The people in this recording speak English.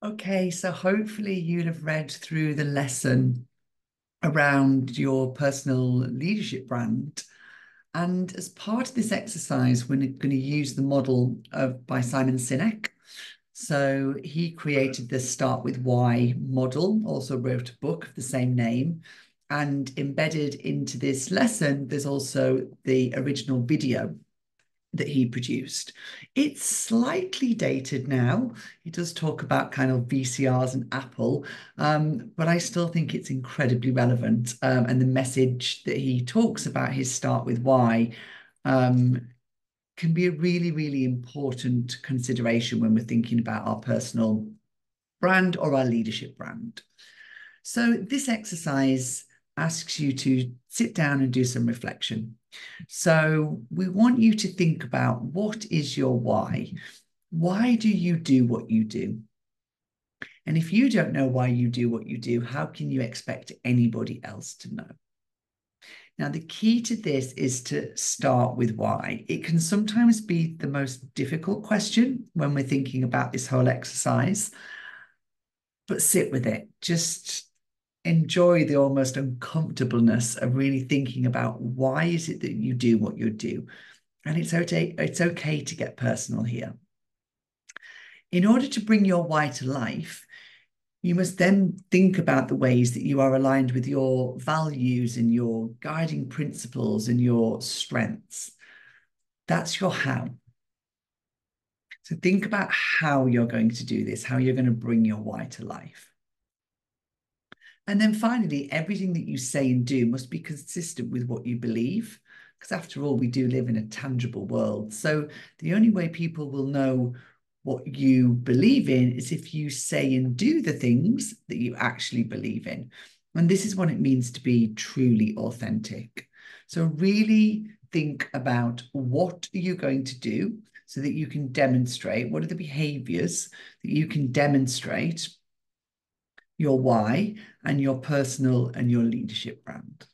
Okay, so hopefully you'll have read through the lesson around your personal leadership brand. And as part of this exercise, we're going to use the model of by Simon Sinek. So he created the Start with Why model, also wrote a book of the same name. And embedded into this lesson, there's also the original video that he produced. It's slightly dated now. He does talk about kind of VCRs and Apple, um, but I still think it's incredibly relevant. Um, and the message that he talks about his start with why um, can be a really, really important consideration when we're thinking about our personal brand or our leadership brand. So this exercise asks you to sit down and do some reflection. So we want you to think about what is your why? Why do you do what you do? And if you don't know why you do what you do, how can you expect anybody else to know? Now, the key to this is to start with why. It can sometimes be the most difficult question when we're thinking about this whole exercise, but sit with it. Just enjoy the almost uncomfortableness of really thinking about why is it that you do what you do. And it's okay, it's okay to get personal here. In order to bring your why to life, you must then think about the ways that you are aligned with your values and your guiding principles and your strengths. That's your how. So think about how you're going to do this, how you're going to bring your why to life. And then finally, everything that you say and do must be consistent with what you believe. Because after all, we do live in a tangible world. So the only way people will know what you believe in is if you say and do the things that you actually believe in. And this is what it means to be truly authentic. So really think about what are you going to do so that you can demonstrate what are the behaviors that you can demonstrate your why and your personal and your leadership brand.